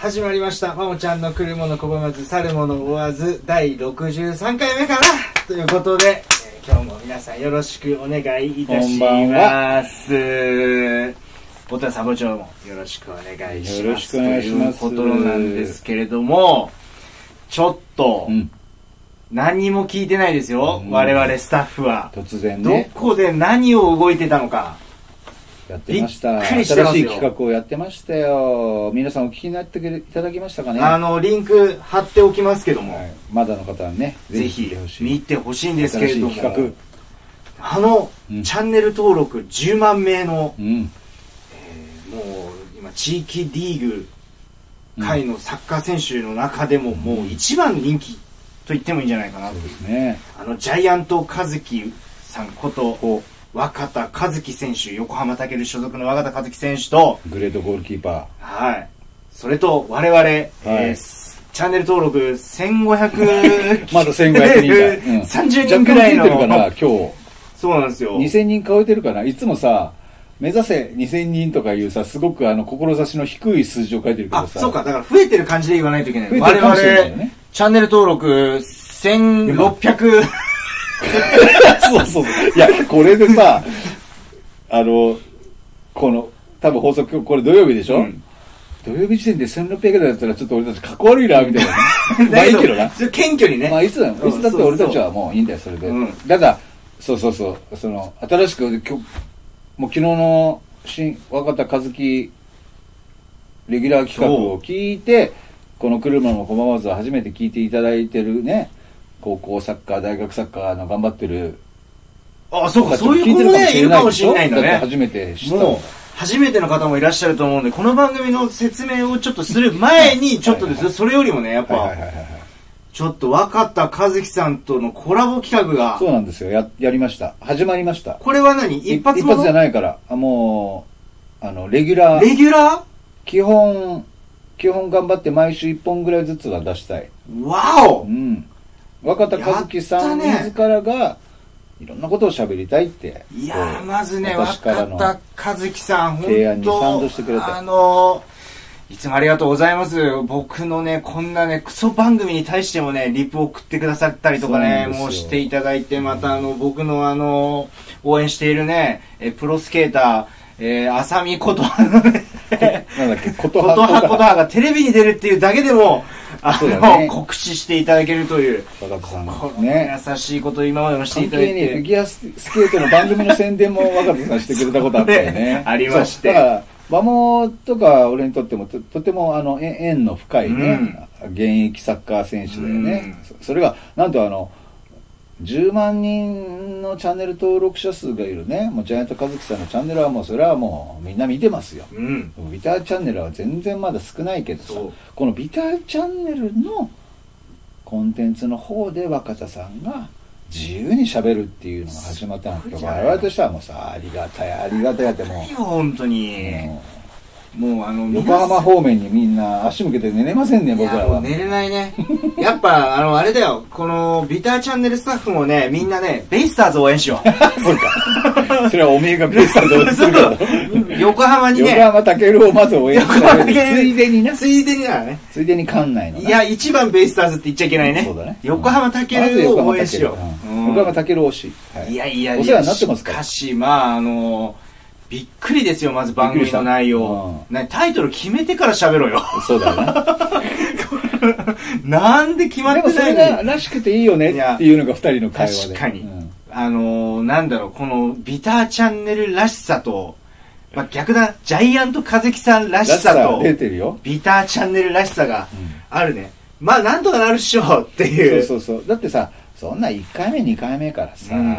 始まりました。まもちゃんの来るもの拒まず、去るもの追わず、第63回目かなということで、えー今日も皆さんよろしくお願いいたしこんばんます。お田サボ長もよろしくお願いします。よろしくお願いしますということなんですけれども、ちょっと、うん。何にも聞いてないですよ。うん我々スタッフは。突然どね、こで何を動いてたのか。やってました。新しい企画をやってましたよ。皆さんお聞きになっていただきましたかね？あの、リンク貼っておきますけども。はいまだの方はね、ぜひ見てほしい見てほしいんですけれども企あの、うんチャンネル登録10万名の、画。うん。えーもう今地域リーグ界のサッカー選手の中でももう一番人気と言ってもいいんじゃないかなそうですね。あのジャイアント和樹さんことこ若田和樹選手横浜武所属の若田和樹選手とう、グレートゴールキーパはいそれと我々、えーチャンネル登録1500ー。まだ1500人台。うん30人くらいのてるかな、今日。そうなんですよ2000人超えてるかな？いつもさ、目指せ2000人とかいうさ、すごくあの、志の低い数字を書いてるけあどさ。そうかだから増えてる感じで言わないといけない増えてるかもしれないよ我々ね。チャンネル登録1600 そうそうそう。いや、これでさ、あの、この、多分放送今日これ土曜日でしょ、うん。土曜日時点で1600台だったらちょっと俺たちかっこ悪いな、みたいなね。まあいいけどな。謙虚にね、まあいつだ、いうんつだって俺たちはもういいんだよ、それで。うん。ただ、そうそうそう、その、新しく、今日、もう昨日の新、若田和樹、レギュラー企画を聞いて、この車の駒松を初めて聞いていただいてるね、高校サッカー、大学サッカーの頑張ってるあそうかそういう子もねいるかもでしれないんだねって初めて知ったのもう初めての方もいらっしゃると思うんでこの番組の説明をちょっとする前にちょっとですよそれよりもねやっぱはいはいはいはいはい。ちょっと若田和樹さんとのコラボ企画がそうなんですよ。や、やりました。始まりました。これは何？一発一発じゃないから。あもう、あの、レギュラー。レギュラ基本、基本頑張って毎週1本ぐらいずつは出したい。ーわおうん。若田和樹さん自らが、いろんなことを喋りたいって。いやまずね私からの若田和樹さん提案に賛同してくれてあのーいつもありがとうございます。僕のね、こんなね、クソ番組に対してもね、リプを送ってくださったりとかね、もうしていただいて、またあの、僕のあの、応援しているね、えプロスケーター、えー、浅見琴葉のね、なんだっけ、こ と琴葉琴葉がテレビに出るっていうだけでも、あの、ね。告知していただけるという、若田さんね。優しいことを今までもしてい関ただいて。フィギュアスケートの番組の宣伝も若田さんしてくれたことあったよね。ありまして。だから、馬モとか俺にとってもととてもあの縁縁の深いね、現役サッカー選手だよね。そそれが、なんとあの、10万人のチャンネル登録者数がいるね、もうジャイアント和樹さんのチャンネルはもうそれはもうみんな見てますよ。うん。ビターチャンネルは全然まだ少ないけどさこのビターチャンネルのコンテンツの方で若田さんが自由にしゃべるっていうのが始まったんだけ我々としてはもうさありがたいありがたいってもいいよ、本当に。う、もうあの、横浜方面にみんな足向けて寝れませんねい僕らは。寝れないね。やっぱ、あの、あれだよ。この、ビターチャンネルスタッフもね、みんなね、ベイスターズ応援しよ そうか。それはおめえがベイスターズ応援するから。横浜に横ね、浜武をまず応援横してついでにな。ついでになね。ついでに館内のな。いや、一番ベイスターズって言っちゃいけないね。そうだね。横浜タケルを応援しよう。うん。横浜武推し、はいいやいやいや、お世話になってますから。しかし、まあ、あの、びっくりですよ、まず番組の内容。ね、タイトル決めてから喋ろうよ。そうだよな なんで決までもそれってないのにがらしくていいよねっていうのが二人の会話で。確かにうんあのー、なんだろう、このビターチャンネルらしさと、まあ、逆だ、ジャイアント和樹さんらしさと、出てるよ。ビターチャンネルらしさがうんあるね。まあ、なんとかなるっしょっていう。そうそうそう。だってさ、そんな1回目2回目からさ、うん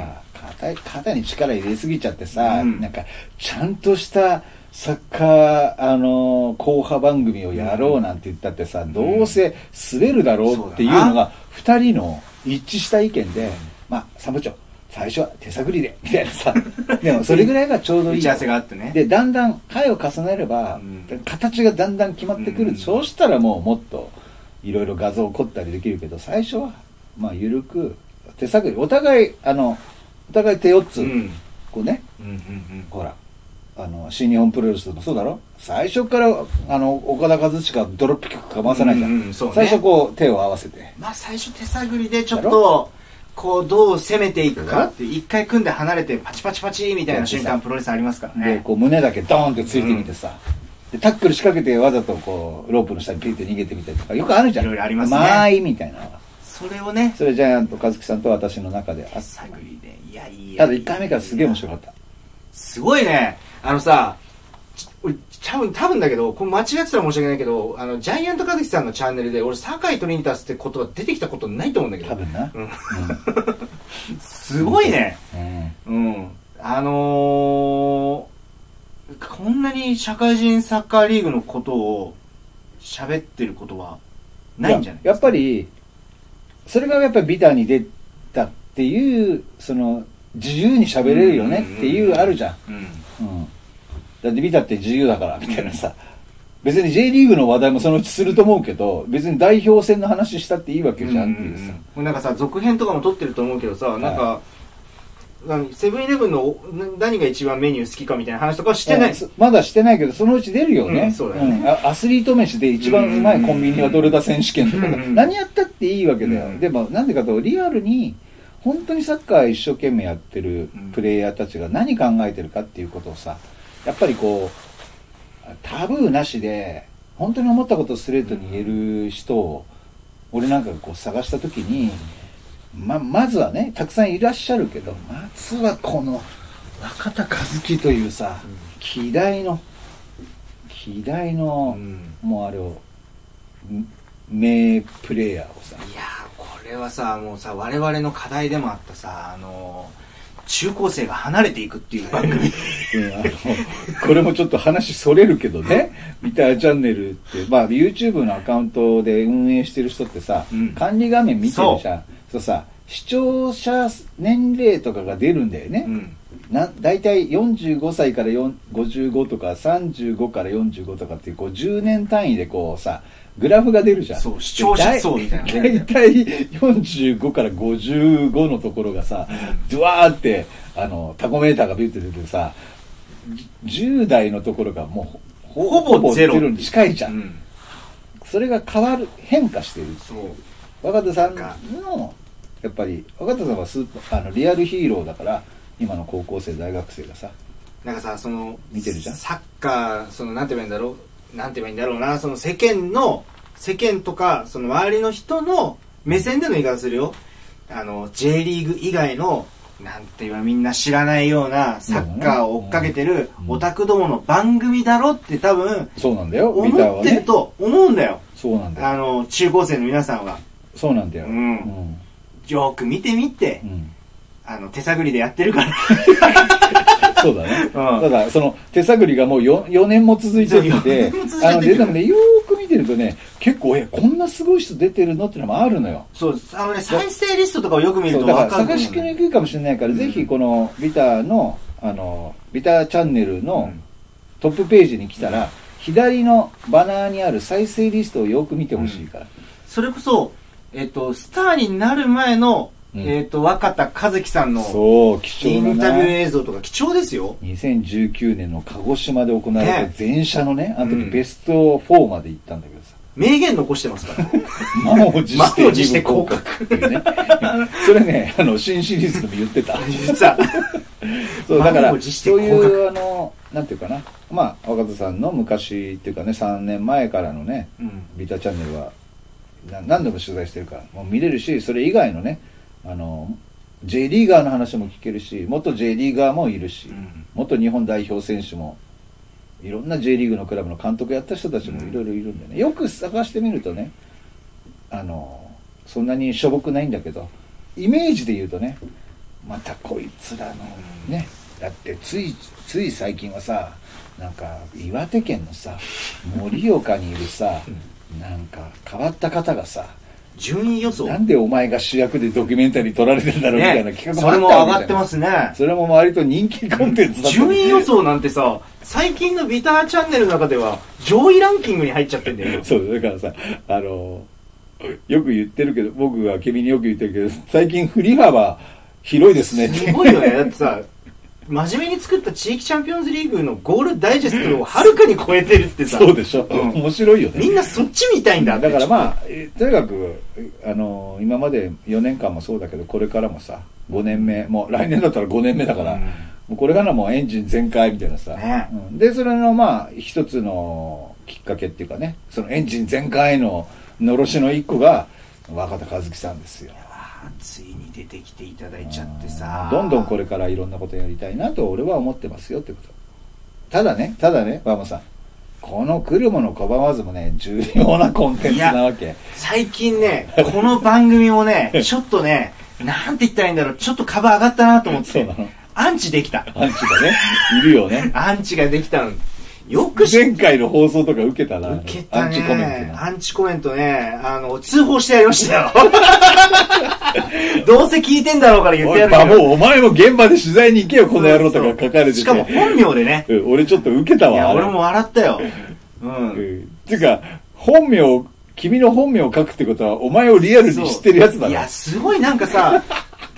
肩肩に力入れすぎちゃってさ、うん。なんか、ちゃんとしたサッカー、あのー、後派番組をやろうなんて言ったってさ、ん。どうせ滑るだろうっていうのが、2人の一致した意見で、まあ、サ部長、最初は手探りで、みたいなさ、でもそれぐらいがちょうどいい。打ち合わ。せがあってね。で、だんだん回を重ねれば、うん。形がだんだん決まってくる、うん。そうしたらもうもっといろいろ画像を凝ったりできるけど最初はまあ緩く手探りお互いあのお互い手四つ、うん。こうね。うんうんうん。ほら。あの新日本プロレスもそうだろ。最初からあの岡田和親ドロップキックかまさないじゃん、うんうんそうね。最初こう手を合わせて。まあ最初手探りでちょっだとこうどう攻めていくかって一回組んで離れてパチパチパチみたいな瞬間プロレスありますからね。でこう胸だけドーンってついてみてさ、でタックル仕掛けてわざとこうロープの下にピュッて逃げてみたりとかよくあるじゃん。いろいろありますね。まあいいみたいな。それをねそれジャイアント和樹さんと私の中であ手探りでいやいや。ただ1回目からすげえ面白かった。すごいね。あのさち俺多分多分だけどこれ間違ってたら申し訳ないけどあのジャイアント和樹さんのチャンネルで俺酒井トリニタスって言葉出てきたことないと思うんだけど。多分な。うん。すごいね。うん。うん。あのー、こんなに社会人サッカーリーグのことを喋ってることはないんじゃないややっぱりそれがやっぱりビターに出たっていうその自由に喋れるよねっていうあるじゃん、うん。うん、だってビタって自由だからみたいなさ。別に J リーグの話題もそのうちすると思うけど別に代表戦の話したっていいわけじゃんっていうさ、うん。うん。なんかさ続編とかも撮ってると思うけどさ、なんかセブンイレブンのな何が一番メニュー好きかみたいな話とかはしてない。まだしてないけどそのうち出るよね,、うんそうだよね。アスリート飯で一番うまいコンビニはどれだ選手権とか、うん。うん。何やったっていいわけだよ、うん。でもなんでかとリアルに本当にサッカー一生懸命やってるプレイヤーたちが何考えてるかっていうことをさやっぱりこうタブーなしで本当に思ったことをストレートに言える人を俺なんかがこう探した時にままずはねたくさんいらっしゃるけどまずはこの若田和樹というさ希代の希代の、うん。もうあれをん名プレイヤーをされはさもうさ我々の課題でもあったさあの中高生が離れていくっていう 番組。うんあのこれもちょっと話それるけどね、ビターチャンネルって、まあ、YouTube のアカウントで運営してる人ってさ、うん。管理画面見てるじゃん。そう。さ、視聴者年齢とかが出るんだよね。うん。な大体45歳から4 55とか35から45とかっていうこう10年単位でこうさグラフが出るじゃん。そう視聴者層みたいなね大体45から55のところがさドワーってあのタコメーターがビュッて出てさ10代のところがもうほほぼゼロ。に近いじゃん、うん。それが変わる変化してる。そう。若田さんのやっぱり若田さんはスーパーあのリアルヒーローだから今の高校生大学生がさなんかさその見てるじゃん。サッカーそのなんて言えばいいんだろうなんて言えばいいんだろうなその世間の世間とかその周りの人の目線での言い方するよ。あの J リーグ以外のなんて言えばみんな知らないようなサッカーを追っかけてるうんオタクどもの番組だろって多分そうなんだよ。思ってると思うんだよ。そうなんだよ。あの中高生の皆さんは。そうなんだよ。うん。うん。よく見てみて。うん。あの手探りでやってるから そうだね。うん。ただ、その手探りがもう 4, 4年も続いてるんでそう4年も続いて、る。あの、で、でもね、よーく見てるとね、結構、え、こんなすごい人出てるのってのもあるのよ。そうです。あのね再生リストとかをよく見るそう、だから探しにくいかもしれないから、うん。ぜひこのビターの、あの、ビターチャンネルのうん。トップページに来たら、左のバナーにある再生リストをよく見てほしいから。それこそ、えっと、スターになる前の、うんえっと、若田和樹さんのそう、貴イ重なンタビューね。映像とか貴重ですよ。2019年の鹿児島で行われたね全社のね、あのうん時ベスト4まで行ったんだけどさ。名言残してますから。満を持してして合格っていうね。それね、あの、新シリーズでも言ってた。実は。そう、だから、そういう、あの、なんていうかな。まあ、若田さんの昔っていうかね、3年前からのね、うん。ビタチャンネルは、な何度も取材してるから、もう見れるし、それ以外のね、あの、J リーガーの話も聞けるし、元 J リーガーもいるし、うん。元日本代表選手も、いろんな J リーグのクラブの監督やった人たちもいろいろいるんでね、よく探してみるとね、あの、そんなにしょぼくないんだけど、イメージで言うとね、またこいつらのね、だってつい、つい最近はさ、なんか岩手県のさ、盛岡にいるさ、なんか変わった方がさ、順位予想。なんでお前が主役でドキュメンタリー撮られてんだろうみたいなね、企画それもあったわけじゃん上がってますね。それも割と人気コンテンツだった順位予想なんてさ、最近のビターチャンネルの中では上位ランキングに入っちゃってんだよ。そう、だからさ、あの、よく言ってるけど、僕は君によく言ってるけど、最近振り幅広いですね。すごいよね。だってさ、真面目に作った地域チャンピオンズリーグのゴールダイジェストをはるかに超えてるってさ。そうでしょ、うん。面白いよね。みんなそっち見たいんだだからまあえとにかくあの今まで4年間もそうだけどこれからもさ5年目もう来年だったら5年目だから、うん。もうこれからもうエンジン全開みたいなさ、ね。うん。でそれのまあ一つのきっかけっていうかねそのエンジン全開ののろしの一個が若田和樹さんですよついに出てきていただいちゃってさ。どんどんこれからいろんなことやりたいなと俺は思ってますよってこと。ただねただね馬場さん。この来るもの拒まずもね重要なコンテンツなわけ。最近ねこの番組もね ちょっとねなんて言ったらいいんだろう。ちょっと株上がったなと思って。アンチできた。アンチがねいるよね。アンチができたのよく前回の放送とか受けたな。受けたね。アンチコメントな。アンチコメントね。あの通報してやりましたよ。どうせ聞いてんだろうから言ってやるけど。馬もうお前も現場で取材に行けよこの野郎とか書かれてて。しかも本名でね。うん俺ちょっと受けたわいや俺も笑ったよ。うん。うん。っていうか本名を君の本名を書くってことはお前をリアルに知ってるやつだろいやすごいなんかさ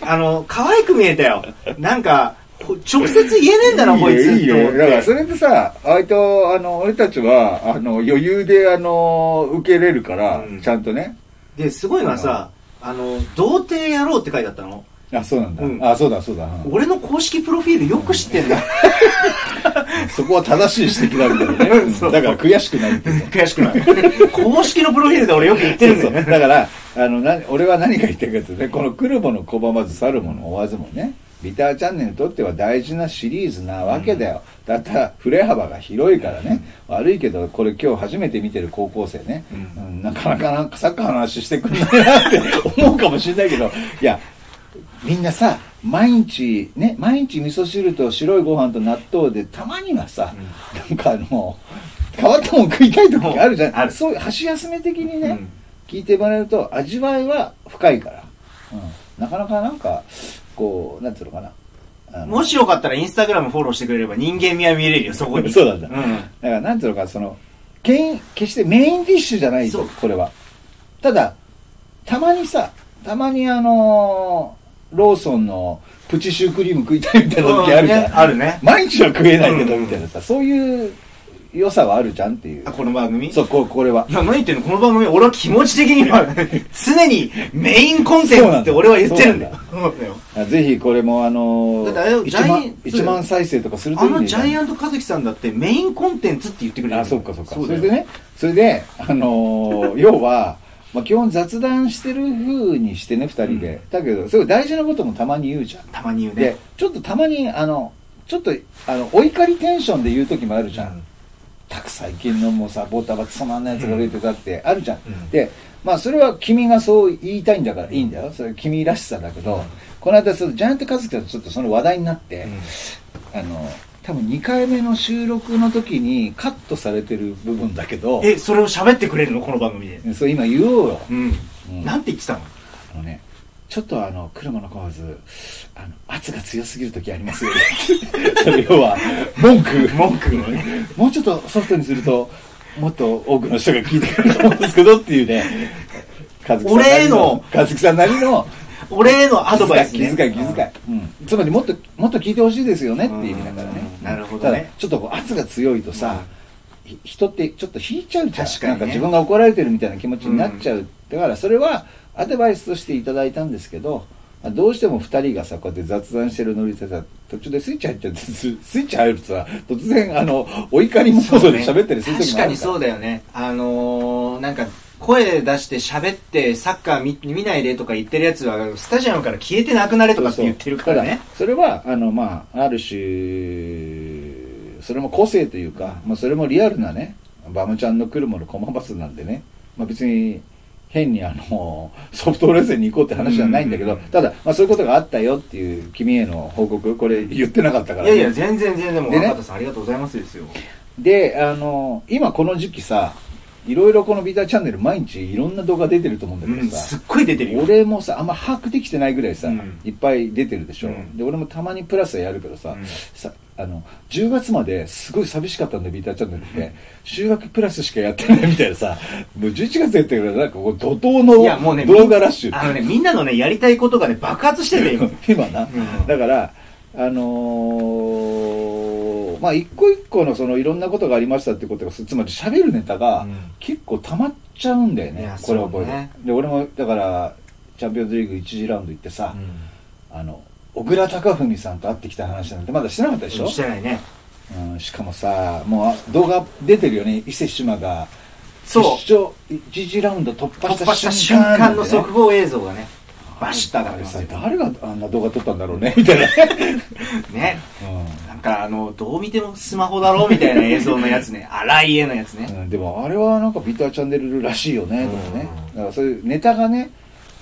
あの可愛く見えたよ。なんかほ直接言えねえんだなこいついいよ。だからそれでさ割とあの俺たちはあの余裕であの受けれるから、うん。ちゃんとね。ですごいのはさあの童貞野郎って書いてあったの。あそうなんだ、うん。あそうだそうだ、うん。俺の公式プロフィールよく知ってんだ そこは正しい指摘なんだよね。だから悔しくない悔しくない。公式のプロフィールで俺よく言ってるんだよ そう。そうだからあのな俺は何が言ってるかというとねこの「来るもの拒まず去るもの追わず」もねビターチャンネルにとっては大事なシリーズなわけだよ、だったら振れ幅が広いからね、悪いけどこれ今日初めて見てる高校生ね、ううんなかなかなんかサッカーの話してくんないなって 思うかもしれないけど。いやみんなさ毎日ね毎日味噌汁と白いご飯と納豆でたまにはさ、なんかあの変わったもん食いたい時あるじゃん。ある。そういう箸休め的にね、うん。聞いてもらえると味わいは深いから、うん、なかなかなんかこうなんていうのかな。もしよかったらインスタグラムフォローしてくれれば人間味は見れるよ そこに。そうなんだ。ん。だからなんていうのかそのけん決してメインディッシュじゃないとそう。これは。ただたまにさたまにあのーローソンのプチシュークリーム食いたいみたいな時あるじゃん、うんねあるね。毎日は食えないけどうんみたいなさそういう良さはあるじゃんっていう。あこの番組？そうここれは。いや何言ってんの？この番組俺は気持ち的には 常にメインコンテンツって俺は言ってるんだよ。ぜひこれもあのだってあれよ1ジャイ万ン1万再生とかするとあのジャイアント和樹さんだってメインコンテンツって言ってくれるあそっかそっか。それでねそれであのー 要は、まあ、基本雑談してる風にしてね2人で、だけどすごい大事なこともたまに言うじゃん。たまに言うでねちょっとたまにあのちょっとあのお怒りテンションで言う時もあるじゃん、たく最近のもうさボタバタつまんないやつが出てたってあるじゃん、うん。でまあそれは君がそう言いたいんだからいいんだよ。それ君らしさだけど、うん。この間そのジャイアントカズキさんとちょっとその話題になって、あの多分2回目の収録の時にカットされてる部分だけどえそれを喋ってくれるの？この番組で。そう今言おうよ。うん。うん。なんて言ってたの？あのねちょっとあの車の構図あの圧が強すぎる時ありますよね。そ れ要は文句。文句もうちょっとソフトにするともっと多くの人が聞いてくれると思うんですけどっていうね。俺への和樹さんなりの俺へのアドバイスね。気遣い気遣い。うん、つまりもっともっと聞いてほしいですよねっていう意味だからね。うんなるほどね。ただちょっとこう圧が強いとさ、ひ人ってちょっと引いちゃうじゃん。確かにね。なんか自分が怒られてるみたいな気持ちになっちゃう、だからそれはアドバイスとしていただいたんですけどまあどうしても2人がさこうやって雑談してるノリでさ途中でスイッチ入っちゃってススイッチ入るとさ突然あのお怒りモードで喋ったりする時もある確かにそうだよね。あのー、なんか声出して喋ってサッカー見見ないでとか言ってるやつはスタジアムから消えてなくなれとかって言ってるからね。それはあのまあある種それも個性というか、まあ、それもリアルなねバムちゃんの来るものコマバスなんでね、まあ、別に変にあの ソフトレースに行こうって話じゃないんだけど、うんただ、まあ、そういうことがあったよっていう君への報告これ言ってなかったから、いやいや全然全然もうでね。若田さんありがとうございますですよ。であの今この時期さいろいろこのビターチャンネル毎日いろんな動画出てると思うんだけどさ、うんすっごい出てるよ。俺もさあんま把握できてないぐらいさ、うん。いっぱい出てるでしょ、うん。で俺もたまにプラスはやるけどさ,、うん。さあの10月まですごい寂しかったんだよビーターチャンネルって週学プラスしかやってないみたいなさもう11月やってるからなんかこう怒涛のいやもうね動画ラッシュ。あのねみんなのねやりたいことがね爆発してて今。今な、うん。だからあのーまあ一個一個のそのいろんなことがありましたってことがつまり喋るネタがうん。結構溜まっちゃうんだよね、いやこれはこれで,、ね。で俺もだからチャンピオンズリーグ1次ラウンド行ってさ、うあの小倉貴文さんと会ってきた話なんてまだしてなかったでしょ、んしてないね。うん、しかもさもうあ動画出てるよね伊勢志摩が。そう。決勝1次ラウンド突破ししたた瞬間の瞬間なんてね速報映像がねバシッと上がさ誰があんな動画撮ったんだろうねみたいな、ねかあのどう見てもスマホだろみたいな映像のやつね。荒い絵のやつね。うん、でもあれはなんかビターチャンネルらしいよねとかね。うんだからそういうネタがね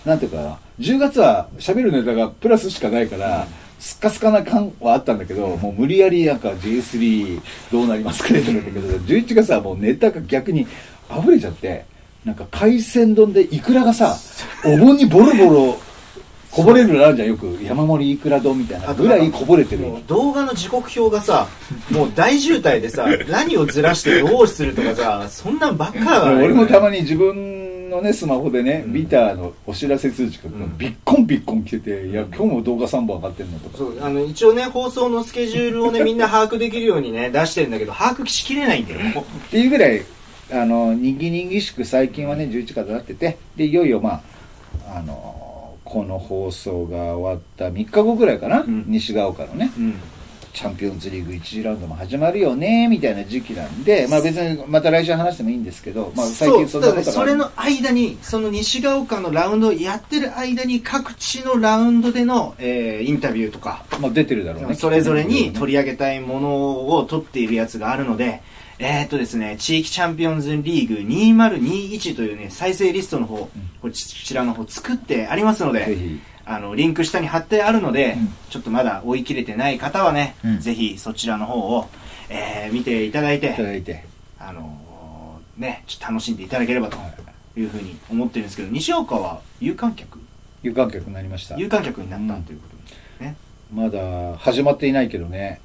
なんていうかな。10月は喋るネタがプラスしかないから、スッカスカな感はあったんだけど、もう無理やりなんか J3 どうなりますかねとか言ったけど、11月はもうネタが逆に溢れちゃってなんか海鮮丼でイクラがさお盆にボロボロこぼれるのあるじゃんよく山盛りイクラ丼みたいな。ぐらいこぼれてる。動画の時刻表がさもう大渋滞でさ 何をずらしてどうするとかさそんなんばっかだから。ね俺もたまに自分のねスマホでね、うん。ビターのお知らせ通知がん。ビッコンビッコン来てて、いや今日も動画3本上がってんのとか。そうあの一応ね放送のスケジュールをね みんな把握できるようにね出してるんだけど把握しきれないんだよ。っていうぐらいあのにぎにぎしく最近はね11月になっててでいよいよまああのこの放送が終わった3日後ぐらいかな、ん。西が丘のねうん。チャンピオンズリーグ1次ラウンドも始まるよねみたいな時期なんで、まあ、別にまた来週話してもいいんですけど、まあ、最近そんなことがねそれの間にその西が丘のラウンドをやってる間に各地のラウンドでの、えーインタビューとかまあ、出てるだろうねそれぞれに取り上げたいものを取っているやつがあるので、えーっとですね、地域チャンピオンズリーグ2021というね、再生リストの方、こちらの方作ってありますので、あの、リンク下に貼ってあるので、うん。ちょっとまだ追い切れてない方はね、うん。ぜひそちらの方を、えー見ていただいいたて、だいて、あのーね、ちょっと楽しんでいただければとい。うふうに思ってるんですけど、西岡は有観客？有観客になりました。有観客になったうんということでね。まだ始まっていないけどね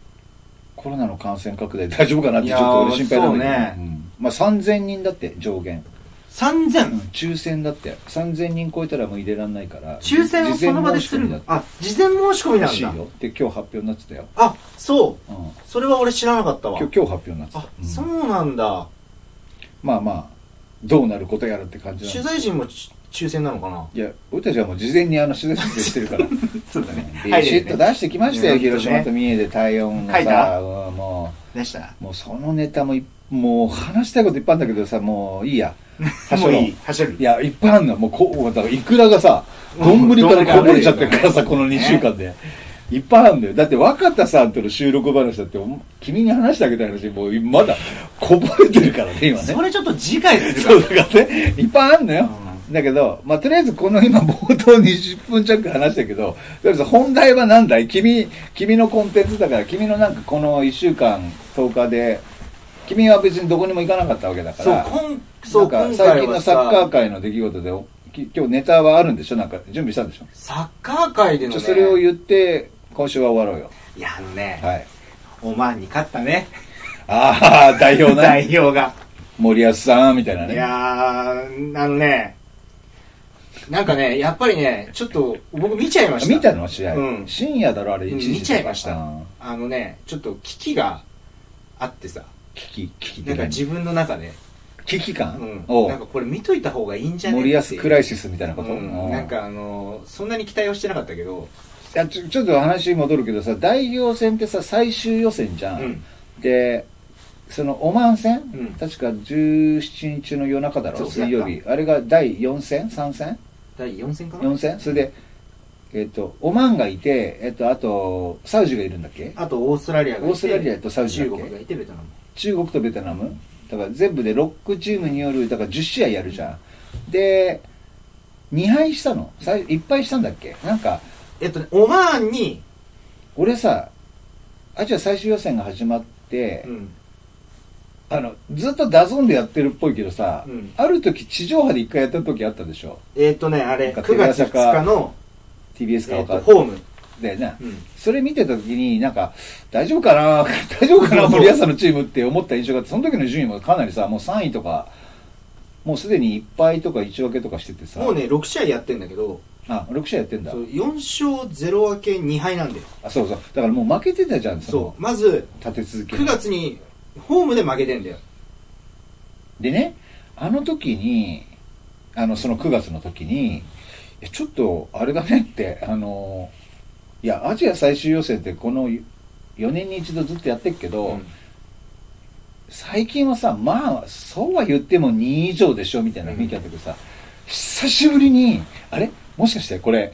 コロナの感染拡大 大丈夫かなってちょっと俺心配なんだけど、いやーそうね。ん。まあ、3000人だって上限、3000、うん抽選だって。3000人超えたらもう入れられないから抽選をその場でするあ事前申し込みらなんだ。しいよ。で今日発表になってたよ、あそう。うん、それは俺知らなかったわ。今日今日発表になってた。あ、うん。そうなんだ。まあまあどうなることやらって感じ取材陣もち抽選なのかな？いや俺たちはもう事前にあの取材してるから。そうだね。ビシッと出してきましたよ、うん。広島と三重で体温書いた？がさ、うんも出した？うもうそのネタもいもう話したいこといっぱいあるんだけどさもういいや。もういい。はしゃるいや、いっぱいあるの。もうこう、だからイクラがさ、うん。丼からこぼれちゃってるからさ、ねこの2週間で。いっぱいあるんだよ。だって若田さんとの収録話だって、お君に話してあげたい話、もうまだこぼれてるからね、今ね。それちょっと次回するかそうだからね、いっぱいあるのよ。うだけど、まあ、とりあえずこの今冒頭20分弱話したけど、とりあえず本題は何だい？君、君のコンテンツだから、君のなんかこの1週間、10日で、君は別にどこにも行かなかったわけだかそうら、こんそうなんか最近のサッカー界の出来事で今日ネタはあるんでしょ？なんか準備したんでしょ？サッカー界での、ちょね、それを言って今週は終わろうよ。いやあのね、はい。オマーンに勝ったね。ああ代表ね。代表が。森保さんみたいないねやーあのねなんかねやっぱりねちょっと僕見ちゃいました。見たの試合、うん。深夜だろあれうん1時見ちゃいました。ああ。のねちょっと危機があってさ。ー危機？危機なんか何自分の中で、危機感、うん、なんかこれ見といた方がいいんじゃね森保クライイシスみたいなこと、うん、なんかあのそんなに期待はしてなかったけど、いやちょちょっと話戻るけどさ代表戦ってさ最終予選じゃん、うん。でそのオマーン戦、うん。確か17日の夜中だろ？水曜日。あれが第4戦？3戦？第4戦かな？4戦？それでえっ、とオマーンがいてえっ、とあとサウジがいるんだっけ？あとオーストラリアがいてオーストラリアとサウジ中国がいてベトナム。中国とベトナム？だから全部で6チームによるだから10試合やるじゃん。で2敗したの？最1敗したんだっけ？なんかえっとねオマーンに、俺さアジア最終予選が始まって、うんあのずっとダゾーンでやってるっぽいけどさ、うん。ある時地上波で1回やった時あったでしょ？えっとねあれなんか9月2日の、TBS か分かホーム、だよねうん。それ見てた時になんか大丈夫かな？大丈夫かな？森保のチームって思った印象があってその時の順位もかなりさもう3位とかもうすでに1敗とか1分けとかしててさ。もうね6試合やってんだけど。あ6試合やってんだ。そう4勝0分け2敗なんだよ。あそうそう。だからもう負けてたじゃんそう。まず立て続け9月にホームで負けてんだよ。でねあの時にあのその9月の時にえちょっとあれだねってあのいやアジア最終予選ってこの4年に一度ずっとやってるけど、うん。最近はさまあそうは言っても2位以上でしょみたいな雰囲気あったけどさ、久しぶりにあれ？もしかしてこれ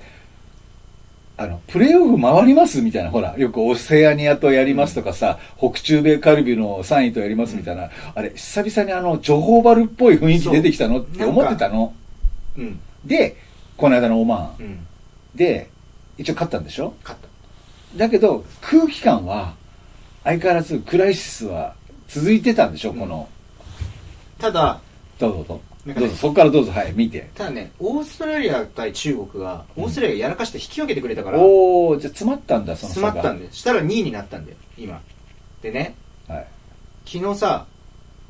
あのプレーオフ回りますみたいなほらよくオセアニアとやりますとかさ、北中米カルビの3位とやりますみたいな、あれ久々にあのジョホーバルっぽい雰囲気出てきたのって思ってたの？うん。でこの間のオマーン。うん。で一応勝ったんでしょ？勝った。だけど空気感は相変わらずクライシスは続いてたんでしょ、うん。このただどうぞどうぞどうぞそこからどうぞはい見て。ただねオーストラリア対中国がオーストラリアがやらかして引き分けてくれたから、おおじゃあ詰まったんだその詰まったんでしたら2位になったんだよ今。でねはい。昨日さ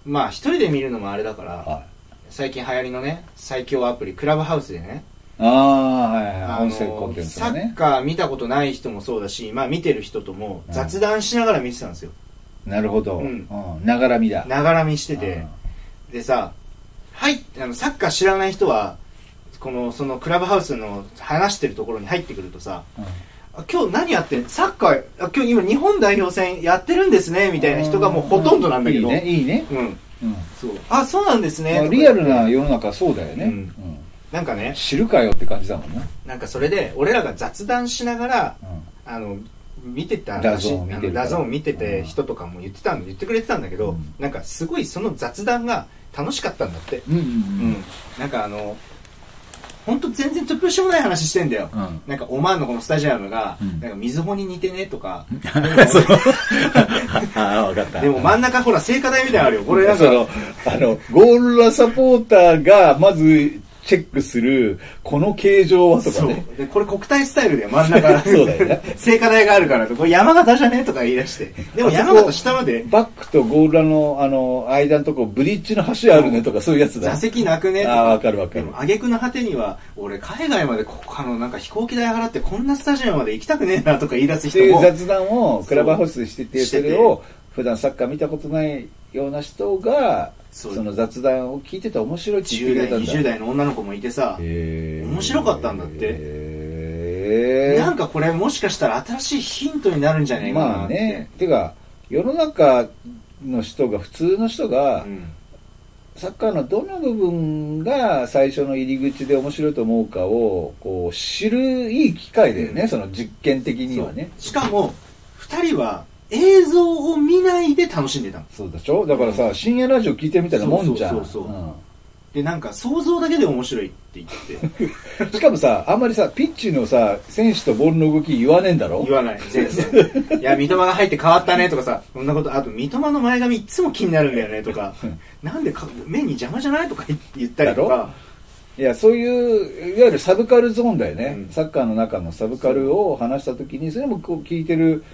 まあ一人で見るのもあれだからはい。最近流行りのね最強アプリクラブハウスでね。ああはいはい音声コンテンツサッカー見たことない人もそうだし、まあ、見てる人とも雑談しながら見てたんですよ。なるほど。ううん。んながらみだ。ながら見してて。でさはいあのサッカー知らない人はこのそのクラブハウスの話してるところに入ってくるとさうん。あ今日何やってん？サッカーあ今日今日本代表戦やってるんですねみたいな人がもうほとんどなんだけど。いいねいいね。うん。うん。そう。あそうなんですね。リアルな世の中はそうだよね。うん。うん。なんかね。知るかよって感じだもんな。なんかそれで俺らが雑談しながらうん。あの見てたダゾーン見てて人とかも言ってたん言ってくれてたんだけど、うん。なんかすごいその雑談が楽しかったんだって。うんうんうん、なんかあの本当全然突拍子もない話してんだよ、うん。なんかオマーンのこのスタジアムが、うん。なんか瑞穂に似てねとか、ああ分かった。でも真ん中ほら聖火台みたいなのあるよ。これなんかあのゴールラサポーターがまずチェックするこの形状はとかそう。ねでこれ国体スタイルで真ん中 そうだよね。聖火台があるからこれ山形じゃね？とか言い出して。でも山形下まで。バックとゴールラのあの間のとこブリッジの橋あるねとかそう。いうやつだ。座席なくね？とああわかるわかる。でも挙句の果てには俺海外までこあのなんか飛行機代払ってこんなスタジアムまで行きたくねえなとか言い出すっていう人も雑談をクラブハウスでしててしてて。それを普段サッカー見たことないような人がその雑談を聞いてて面白いって言って10代くれたんだ。20代の女の子もいてさ。へー。面白かったんだって。へー。なんかこれもしかしたら新しいヒントになるんじゃないかなまあって、ね。てか世の中の人が普通の人が、うん。サッカーのどの部分が最初の入り口で面白いと思うかをこう知るいい機会だよね、うん。その実験的にはね。しかも2人は映像を見ないで楽しんでたの。そうでしょ？だからさ、深夜ラジオ聞いてるみたいなもんじゃん。そうそうそうそう。でなんか想像だけで面白いって言って。う んしかもさあんまりさピッチのさ選手とボールの動き言わねえんだろ？言わない。全然。いや三笘が入って変わったねとかさそんなことあと三笘の前髪いつも気になるんだよねとか。なんでか目に邪魔じゃないとか言ったりとか。いやそういういわゆるサブカルゾーンだよね、うん。サッカーの中のサブカルを話した時にそれもこう聞いてる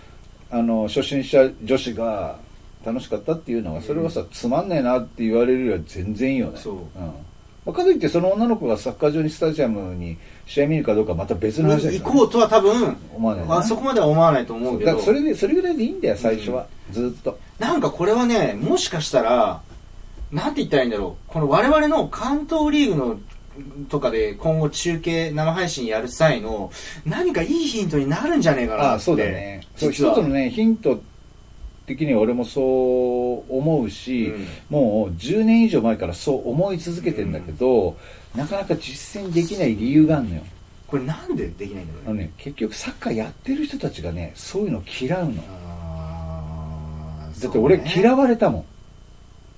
あの初心者女子が楽しかったっていうのはそれはさ、つまんねえなって言われるよりは全然いいよね。そう。うん。まあかといってその女の子がサッカー場にスタジアムに試合見るかどうかはまた別の話だけど、行こうとは多分思わないなまあそこまでは思わないと思うけど。だからそれでそれぐらいでいいんだよ最初は、ずっと。なんかこれはねもしかしたらなんて言ったらいいんだろう。この我々の関東リーグのとかで今後中継生配信やる際の何かいいヒントになるんじゃねえかなって。ああそうだね。そう一つのねヒント的には俺もそう思うし、うん。もう10年以上前からそう思い続けてんだけど、なかなか実践できない理由があるのよ。これなんでできないんだろうね。あのね結局サッカーやってる人たちがねそういうの嫌うの。だって俺嫌われたもん。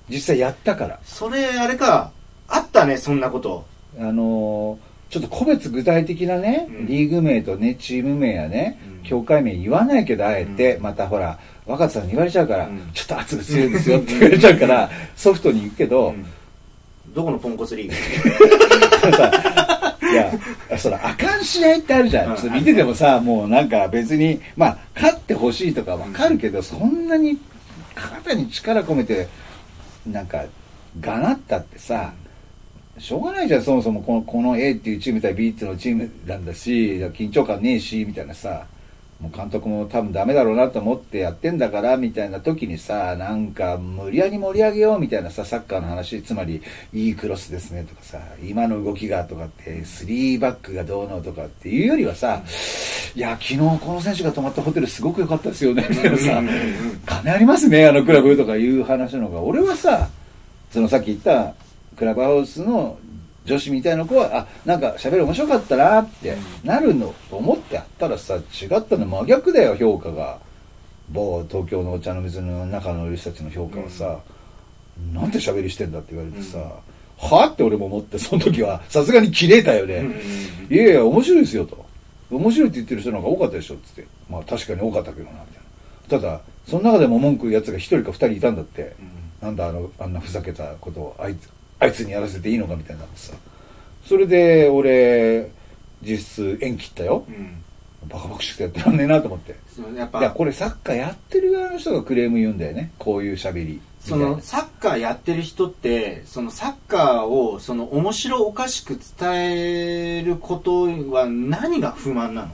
実際やったから。それあれか。あったねそんなことあのーちょっと個別具体的なね、うん。リーグ名とねチーム名やね、うん。協会名言わないけどあえて、うん。またほら若田さんに言われちゃうから、うん。ちょっと圧が強いですよって言われちゃうからソフトに行くけど、うん。どこのポンコツリーグ？さいやそらあかん試合ってあるじゃん、うん。ちょっと見ててもさもうなんか別にまあ勝ってほしいとかわかるけど、そんなに肩に力込めてなんかがなったってさしょうがないじゃんそもそもこのこの A っていうチーム対 B っていうのチームなんだし緊張感ねえしみたいなさもう監督も多分ダメだろうなと思ってやってんだからみたいな時にさなんか無理やり盛り上げようみたいなさサッカーの話つまりいいクロスですねとかさ今の動きがとかって3バックがどうのとかっていうよりはさいや昨日この選手が泊まったホテルすごく良かったですよねみたいなさ金ありますねあのクラブとかいう話の方が。俺はさそのさっき言ったクラブハウスの女子みたいな子は、あ、なんか喋る面白かったなってなるのと思ってやったらさ、違ったの真逆だよ、評価が。某東京のお茶の水の中の人たちの評価はさ、うん、なんて喋りしてんだって言われてさ、うん、はって俺も思って、その時は、さすがに切れたよね。いやいや、面白いですよと。面白いって言ってる人なんか多かったでしょってって。まあ確かに多かったけどな、みたいな。ただ、その中でも文句言うやつが一人か二人いたんだって。うん、なんだあの、あんなふざけたことをあいつ、あいつにやらせていいのかみたいになってさ。それで俺実質縁切ったよ、うん、バカバカしくてやってらんねえなと思って。やっぱ。いやこれサッカーやってる側の人がクレーム言うんだよね。こういうしゃべり。そのサッカーやってる人ってそのサッカーをその面白おかしく伝えることは何が不満なの？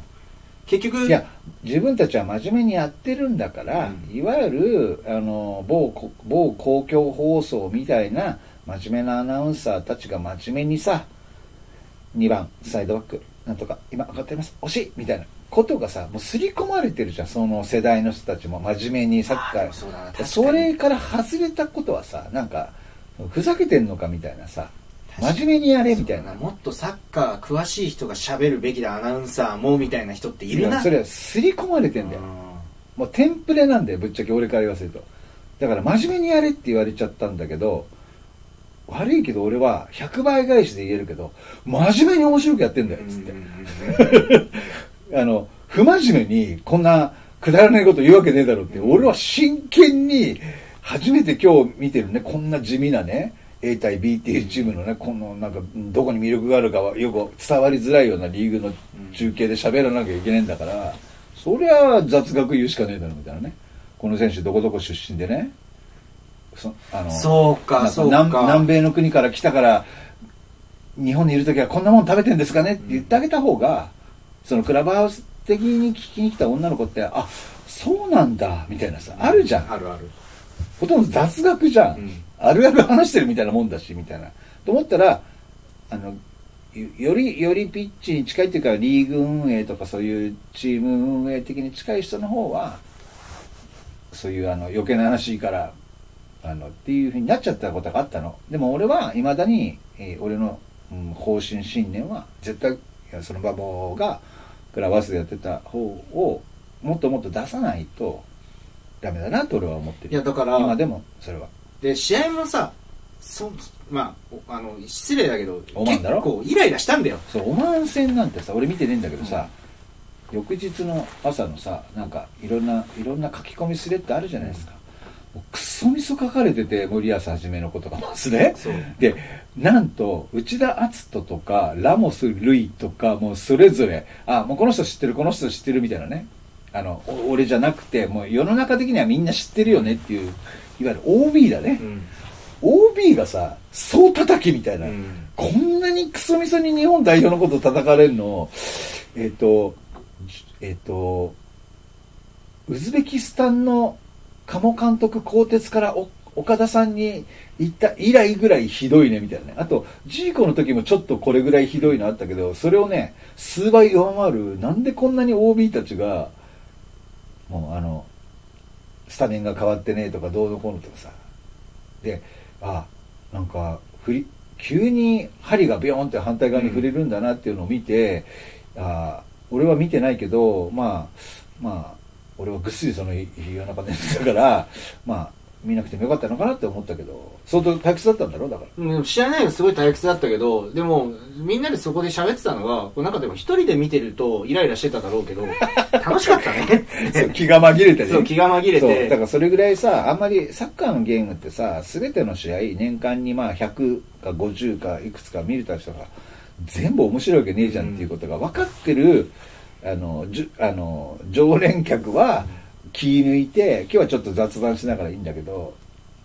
結局いや自分たちは真面目にやってるんだから、うん、いわゆるあの某某公共放送みたいな真面目なアナウンサーたちが真面目にさ2番サイドバックなんとか今上がってます惜しいみたいなことがさもう刷り込まれてるじゃんその世代の人たちも真面目にサッカー。それから外れたことはさなんかふざけてんのかみたいなさ真面目にやれみたいな。もっとサッカー詳しい人がしゃべるべきだアナウンサーもみたいな人っているな。それは刷り込まれてんだよ。もうテンプレなんだよぶっちゃけ俺から言わせると。だから真面目にやれって言われちゃったんだけど悪いけど俺は100倍返しで言えるけど、真面目に面白くやってんだよ、つって。あの、不真面目にこんなくだらないこと言うわけねえだろって、俺は真剣に、初めて今日見てるね、こんな地味なね、A 対 B っていうチームのね、このなんか、どこに魅力があるかはよく伝わりづらいようなリーグの中継で喋らなきゃいけないんだから、そりゃ雑学言うしかねえだろみたいなね。この選手どこどこ出身でね、そあのそうかそうか。南米の国から来たから日本にいる時はこんなもん食べてんですかね？って言ってあげた方が、そのクラブハウス的に聞きに来た女の子ってあそうなんだみたいなさあるじゃん。あるある。ほとんど雑学じゃん、うん、あるある話してるみたいなもんだしみたいな。と思ったらあのよりよりピッチに近いっていうかリーグ運営とかそういうチーム運営的に近い人の方はそういうあの余計な話からあのっていうふうになっちゃったことがあったの。でも俺はいまだに、えー、俺の、うん、方針信念は絶対その馬場がクラブハウスでやってた方をもっともっと出さないとダメだなと俺は思ってる。いやだから今でもそれは。で試合もさそまああの失礼だけどおまんだろ？結構イライラしたんだよ。そうオマン戦なんてさ俺見てねえんだけどさ、うん、翌日の朝のさなんかいろんないろんな書き込みスレッドあるじゃないですか、クソみそ書かれてて森保はじめのことがますねでなんと内田篤人とかラモス・ルイとかもうそれぞれあもうこの人知ってるこの人知ってるみたいなね。あの俺じゃなくてもう世の中的にはみんな知ってるよねっていういわゆる OB だね、うん、OB がさ総叩きみたいな、うん、こんなにクソみそに日本代表のこと叩かれるの？えっ、ー、とえっ、ー、とウズベキスタンの鴨監督更迭から岡田さんに言った以来ぐらいひどいねみたいなね。あと、ジーコの時もちょっとこれぐらいひどいのあったけど、それをね、数倍上回る、なんでこんなに OB たちが、もうあの、スタメンが変わってねとかどうのこうのとかさ。で、あ、なんか、振り、急に針がビヨンって反対側に触れるんだなっていうのを見て、うん、あ俺は見てないけど、まあ、まあ、俺はぐっすりその夜中寝てたからまあ見なくてもよかったのかなって思ったけど相当退屈だったんだろうだから、うん、知らないのすごい退屈だったけどでもみんなでそこで喋ってたのはなんかでも一人で見てるとイライラしてただろうけど楽しかったね そう気が紛れてね。そう気が紛れて。だからそれぐらいさあんまりサッカーのゲームってさ全ての試合年間にまあ100か50かいくつか見れた人が全部面白いわけねえじゃんっていうことが分かってる、うんあのじゅあの常連客は気抜いて今日はちょっと雑談しながらいいんだけど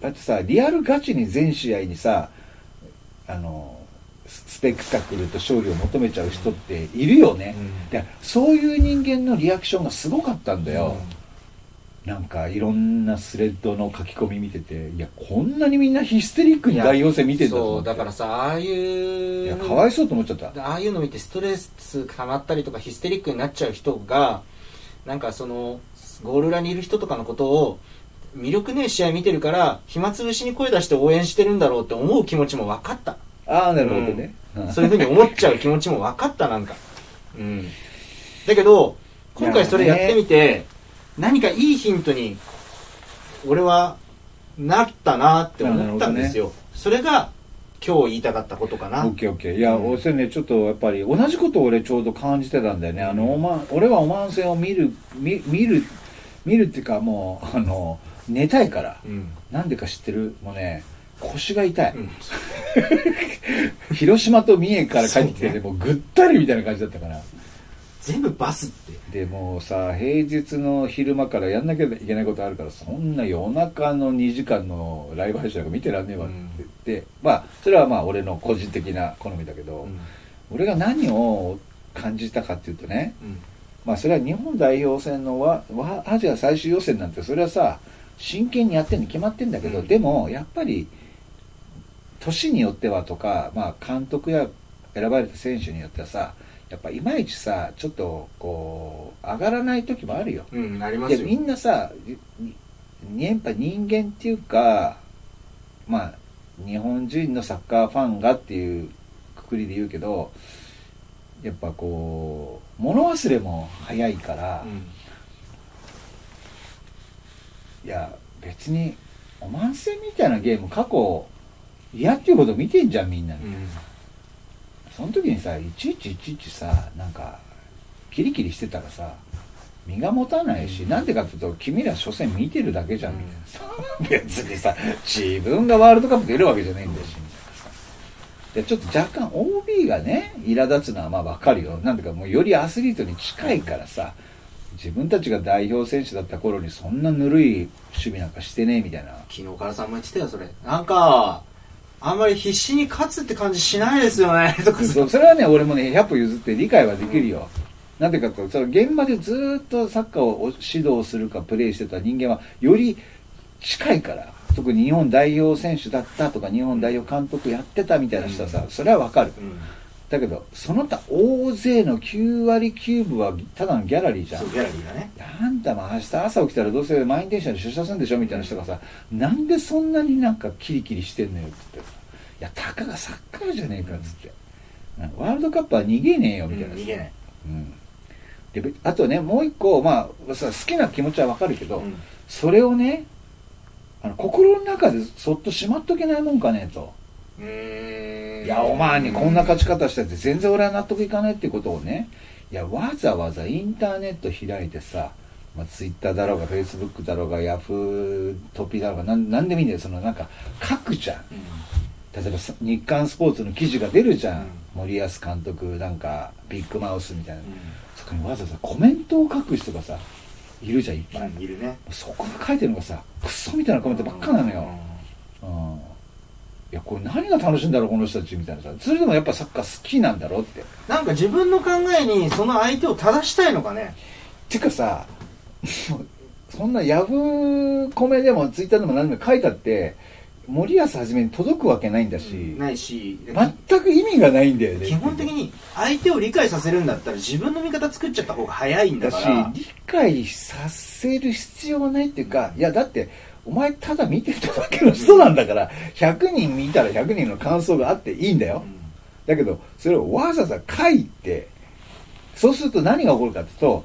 だってさリアルガチに全試合にさあのスペクタクルと勝利を求めちゃう人っているよね、うん。でそういう人間のリアクションがすごかったんだよ、なんかいろんなスレッドの書き込み見てていやこんなにみんなヒステリックに代表戦見てんだとそう思って。だからさああいういやかわいそうと思っちゃった。ああいうの見てストレス溜まったりとかヒステリックになっちゃう人がなんかそのゴール裏にいる人とかのことを魅力ねえ試合見てるから暇つぶしに声出して応援してるんだろうって思う気持ちも分かった、ああなるほどね、うん。そういうふうに思っちゃう気持ちも分かったなんか。うん。だけど今回それやってみて、何かいいヒントに俺はなったなって思ったんですよ、それが今日言いたかったことかな。オッケーオッケー。いや、うん。おせねちょっとやっぱり同じことを俺ちょうど感じてたんだよね。あの、おま、俺はオマーン戦を見る見見る見るっていうかもう あの寝たいから。うん。なんでか知ってる？もうね腰が痛い、うん。広島と三重から帰ってきてね。もうぐったりみたいな感じだったから全部バスって。でもうさ平日の昼間からやんなきゃいけないことあるからそんな夜中の2時間のライブ配信なんか見てらんねえわって言って、まあそれはまあ俺の個人的な好みだけど、うん。俺が何を感じたかっていうとねうん。まあそれは日本代表戦のアジア最終予選なんてそれはさ真剣にやってるに決まってんだけど、うん。でもやっぱり年によってはとか、まあ、監督や選ばれた選手によってはさやっぱいまいちさちょっとこう上がらない時もあるよ。うんなりますよ。でみんなさににやっぱ人間っていうかまあ日本人のサッカーファンがっていうくくりで言うけどやっぱこう物忘れも早いから、うん。いや別におまんせんみたいなゲーム過去嫌っていうこと見てんじゃんみんな、うんその時にさいちいちいちいちさなんかキリキリしてたらさ身が持たないし、なんでかっていうと君ら所詮見てるだけじゃんみたいな。さ、別にさ自分がワールドカップ出るわけじゃないんだしみたいなさ。でちょっと若干 OB がね苛立つのはまあわかるよ。なんでかもうよりアスリートに近いからさ自分たちが代表選手だった頃にそんなぬるい守備なんかしてねえみたいな。昨日からさんも言ってたよそれ。なんかあんまり必死に勝つって感じしないですよね。と かそうそれはね俺もね100歩譲って理解はできるよ、なんでかというとその現場でずーっとサッカーを指導するかプレーしてた人間はより近いから。特に日本代表選手だったとか日本代表監督やってたみたいな人はさ、それはわかる。うんだけどその他大勢の9割9分はただのギャラリーじゃん。そうギャラリーがね。あんたも明日朝起きたらどうせ満員電車で出社するんでしょみたいな人がさ、なんでそんなになんかキリキリしてんのよっつってさ。いやたかがサッカーじゃねえかっつって、ワールドカップは逃げねえよみたいなさ、逃げない。うん。でべあとねもう一個まあさ好きな気持ちはわかるけど、うん。それをねあの心の中でそっとしまっとけないもんかねと。いや、お前にこんな勝ち方してて全然俺は納得いかないってことをね、いや、わざわざインターネット開いてさ、まあ、ツイッターだろうが、フェイスブックだろうが、ヤフートピだろうが、なんなんでもいいんだよ。そのなんか、書くじゃん。うん例えばさ日刊スポーツの記事が出るじゃん。うん森保監督、なんか、ビッグマウスみたいな。うそこにわざわざコメントを書く人がさ、いるじゃん、いっぱい。んいるねそこが書いてるのがさ、クソみたいなコメントばっかなのよ。うん。いや、これ何が楽しいんだろう、この人たちみたいなさ。それでもやっぱサッカー好きなんだろうって。なんか自分の考えにその相手を正したいのかねてかさ、もうそんなヤフーコメでもツイッターでも何でも書いたって、森保はじめに届くわけないんだし、ないし全く意味がないんだよね。基本的に相手を理解させるんだったら自分の味方作っちゃった方が早いんだだしから、理解させる必要ないっていうか、いやだって、お前ただ見てただけの人なんだから、100人見たら100人の感想があっていいんだよ。だけど、それをわざわざ書いて、そうすると何が起こるかっていうと、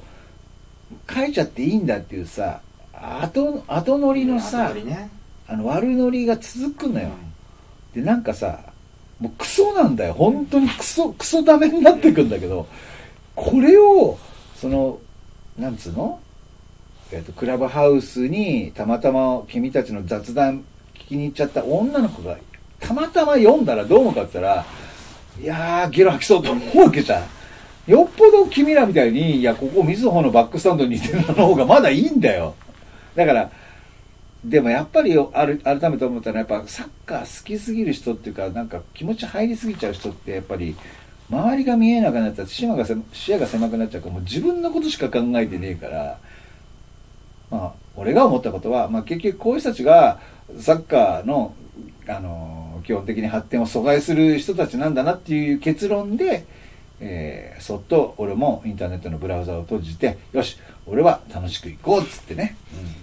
書いちゃっていいんだっていうさ、後、後乗りのさねあの悪乗りが続くのよ。で、なんかさ、もうクソなんだよ。本当にクソ、クソダメになってくんだけど、これを、その、なんつうの？えっ、と、クラブハウスにたまたま君たちの雑談聞きに行っちゃった女の子が、たまたま読んだらどう思うかって言ったら、いやー、ゲロ吐きそうと思うわけじゃん。よっぽど君らみたいに、いや、ここ、みずほのバックスタンドに似てるの方がまだいいんだよ。だから、でもやっぱりある改めて思ったのはやっぱサッカー好きすぎる人っていうかなんか気持ち入りすぎちゃう人ってやっぱり周りが見えなくなったら視野が視野が狭くなっちゃうからもう自分のことしか考えてねえからまあ俺が思ったことは、まあ、結局こういう人たちがサッカーのあの基本的に発展を阻害する人たちなんだなっていう結論で、えーそっと俺もインターネットのブラウザを閉じてよし俺は楽しく行こうっつってね、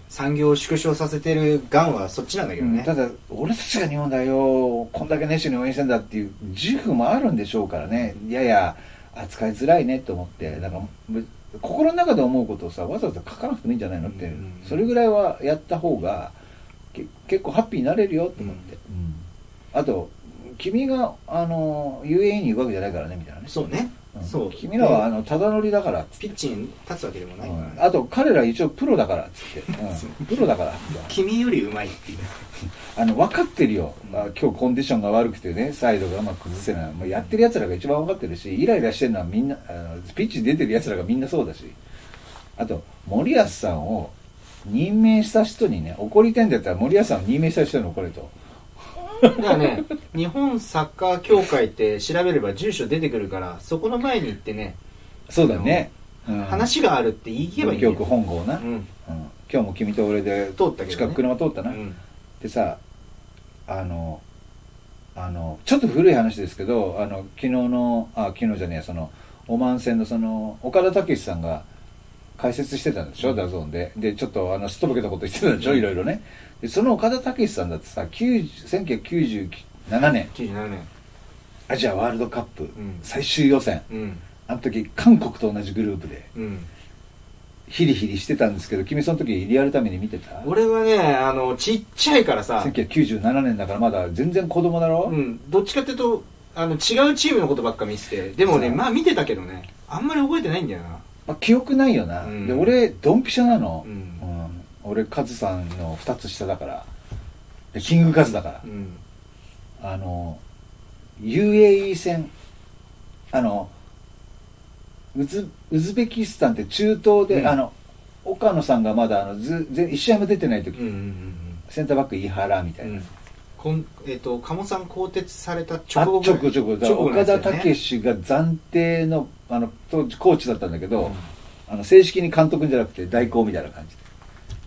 産業を縮小させてるガンはそっちなんだけどね、ただ俺たちが日本代表をこんだけ熱心に応援してんだっていう自負もあるんでしょうからね。やや扱いづらいねと思ってだからむ心の中で思うことをさわざわざ書かなくてもいいんじゃないのって、うんうんうん。それぐらいはやった方がけ結構ハッピーになれるよと思って、あと君があの UAE に行くわけじゃないからねみたいなね。そうね、うんそう。君らはあのただ乗りだから。ピッチに立つわけでもない。あと彼ら一応プロだからっつって、うん。プロだから君よりうまいっていう。あの分かってるよ、まあ、今日コンディションが悪くてねサイドがうまく崩せない、もうやってるやつらが一番分かってるしイライラしてるのはみんなあのピッチに出てるやつらがみんなそうだし。あと森保さんを任命した人にね怒りたいんだったら森保さんを任命した人に怒れとだからね日本サッカー協会って調べれば住所出てくるからそこの前に行ってね、そうだね、うん、話があるって言えばいいよ。本郷な、ううん。ん今日も君と俺で通ったけどね。近く車通ったな、うん。でさあのあのちょっと古い話ですけどあの昨日のあ昨日じゃねえやそのオマーン戦のその岡田武史さんが解説してたんでしょ、うんダゾーンで。でちょっとあのすっとぼけたこと言ってたんでしょ、うん。いろいろね。でその岡田武史さんだってさ90 1997年。97年。アジアワールドカップん。最終予選、うん。あの時韓国と同じグループで。うん。ヒリヒリしてたんですけど君その時リアルタイムに見てた？俺はねあのちっちゃいからさ、1997年だからまだ全然子供だろ、うん、どっちかっていうとあの違うチームのことばっか見てて。でもねまあ見てたけどね。あんまり覚えてないんだよな。まあ、記憶ないよな、うん。で俺ドンピシャなの、うんうん俺カズさんの2つ下だからでキングカズだから。う、ん。あの UAE 戦あのウズウズベキスタンって中東で、うん。あの岡野さんがまだあのずぜ1試合も出てない時、うんうんセンターバック井原みたいな、うん。うんこんえっ、と鴨さん更迭されたあ直後ぐらい。直後直後。岡田武史が暫定のあの当時コーチだったんだけど、あの正式に監督じゃなくて代行みたいな感じで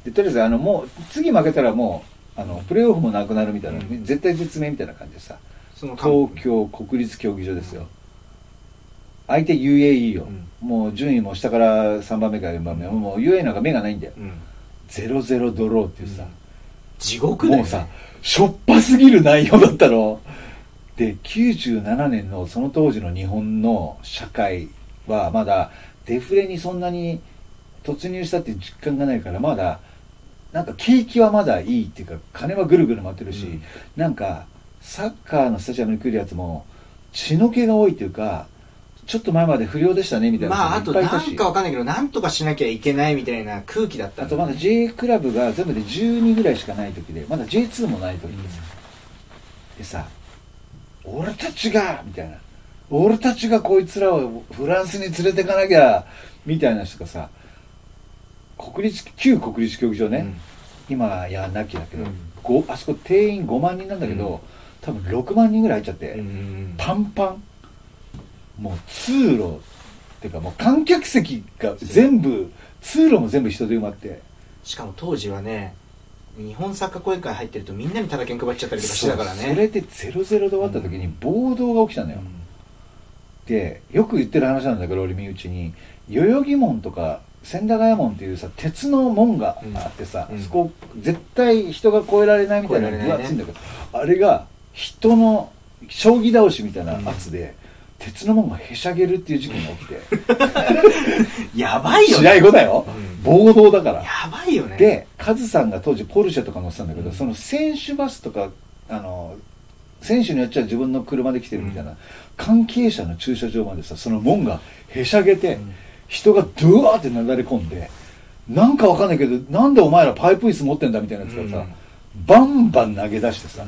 でとりあえずあのもう次負けたらもうあのプレーオフもなくなるみたいな、うん。絶対絶命みたいな感じでさ。その東京国立競技場ですよ。相手 UAE よ、もう順位も下から3番目から4番目。もう UAE なんか目がないんだよ。うん。0-0ドローっていうさ、地獄だよ、ね、もうさしょっぱすぎる内容だったの。で97年のその当時の日本の社会はまだデフレにそんなに突入したって実感がないからまだなんか景気はまだいいっていうか金はぐるぐる回ってるし、うん。なんかサッカーのスタジアムに来るやつも血の気が多いっていうかちょっと前まで不良でしたねみたいなまああとなんかわかんないけどなんとかしなきゃいけないみたいな空気だったあとまだ J クラブが全部で12ぐらいしかない時でまだ J2 もない時です、でさ俺たちがみたいな。俺たちがこいつらをフランスに連れてかなきゃみたいな人がさ国立旧国立競技場ね、今やなきだけど、うん。ごあそこ定員5万人なんだけど、多分6万人ぐらい入っちゃって、うんうんパンパン。もう通路っていうかもう観客席が全部通路も全部人で埋まって。しかも当時はね日本サッカー講演会入ってるとみんなにタダ券配っちゃったりとかしてたからね。それで0-0で終わった時に暴動が起きたのよ、うん。でよく言ってる話なんだけど俺身内に代々木門とか千駄ヶ谷門っていうさ鉄の門があってさ、うん。そこ絶対人が越えられないみたいな分厚いんだけど、あれが人の将棋倒しみたいな圧で、鉄の門がへしゃげるっていう事件が起きて。やばいよね。試合後だよ、うん。暴動だから。やばいよね。でカズさんが当時ポルシェとか乗ってたんだけど、うん。その選手バスとかあの選手によっちゃ自分の車で来てるみたいな、うん。関係者の駐車場までさその門がへしゃげて、うん人がドワーってなだれ込んでなんかわかんないけどなんでお前らパイプ椅子持ってんだみたいなやつがさ、バンバン投げ出してさ、